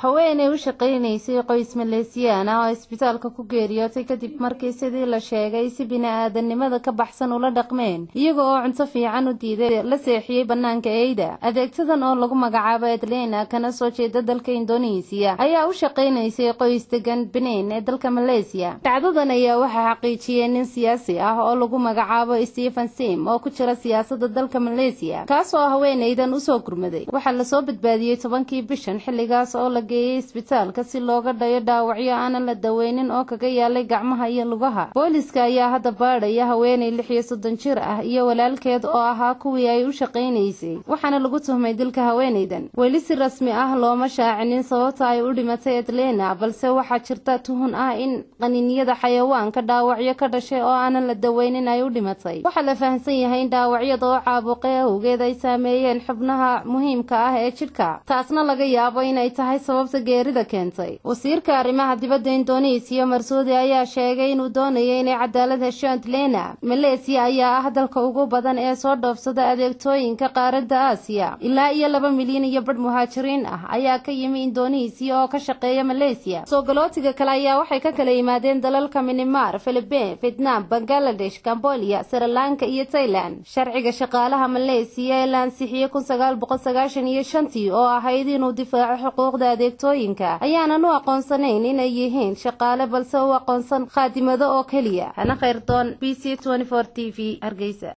haweenay u shaqaynaysay qoys maleesiyaan oo isbitaalka ku geeriyootay kadib markii sidii la sheegay si bini-aadanimada ka baxsan ula dhaqmeen iyaga oo cunto fiican u diiday la seexiyey bannaanka eyda adeegtadan oo lagu magacaabo edlena kana soo jeeda dalka indonesiya ayaa u shaqaynaysay qoys degan benin ee dalka maleesiya dhacdadan ayaa waxaa xaqiijiyey nin siyaasi ah oo lagu magacaabo stephen sim oo ku jira siyaasada dalka maleesiya kaas oo haweenaydan u soo gurmaday. Waxaa la soo badbaadiyey tobankii bishan xilligaas oo la geeyey isbitaalka si looga dhayo dhaawacyo aanan la daweynin oo kaga yaalay gacmaha iyo lugaha. Booliska ayaa hadda baadhaya haweenay lix iyo soddon jir ah iyo walaalkeed oo ahaa kuwii ay u shaqaynaysay waxaana lagu tuhmay dilka haweenaydan weli si rasmi ah looma shaacinin sababta ay u dhimatay edlena balse waxaa jirta tuhun ah in qaniinyada xayawaanka dhaawacyo ka dhashay oo aanan la daweynin ay u dhimatay. Waxaa la fahamsan yahay in dhaawacyada oo caabuqay awgeed ay saameeyeen xubnaha muhiimka ah ee jidhka taasna laga yaabo inay tahay sababta geerida keentay. Wasiirka arrimaha dibadda indonesiya marsuudi ayaa sheegay inuu doonayay inay cadaalad hesho edlena maleesiya ayaa ah dalka ugu badan ee soo dhoofsada adeegtooyinka qaaradda aasiya. Ilaa iyo laba milyan iyo badh muhaajiriin ah ayaa ka yimi indonesiya oo ka shaqeeya maleesiya soo galootiga kale ayaa waxay ka kala yimaadeen dalalka minimar philibiin vietnam bangaladesh cambolia srilanka iyo tailand sharciga shaqaalaha maleesiya ee la ansixiyey kun sagaal boqol sagaashan iyo shantii oo ahayd inuu difaaco xuquuqda adeegtooyinka. Ayaanan u aqoonsanayn inay yihiin shaqaale balse u aqoonsan khaadimado oo keliya. Hana khayrdoon b c t v hargeysa